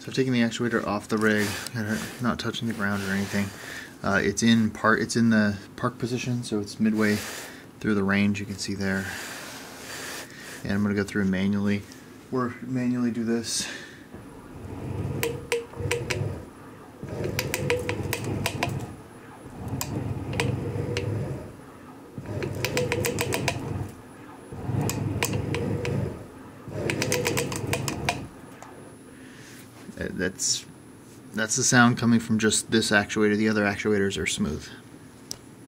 So I've taken the actuator off the rig, not touching the ground or anything. Uh, it's in part. It's in the park position, so it's midway through the range. You can see there. And I'm going to go through manually, or manually do this. That's that's the sound coming from just this actuator. The other actuators are smooth.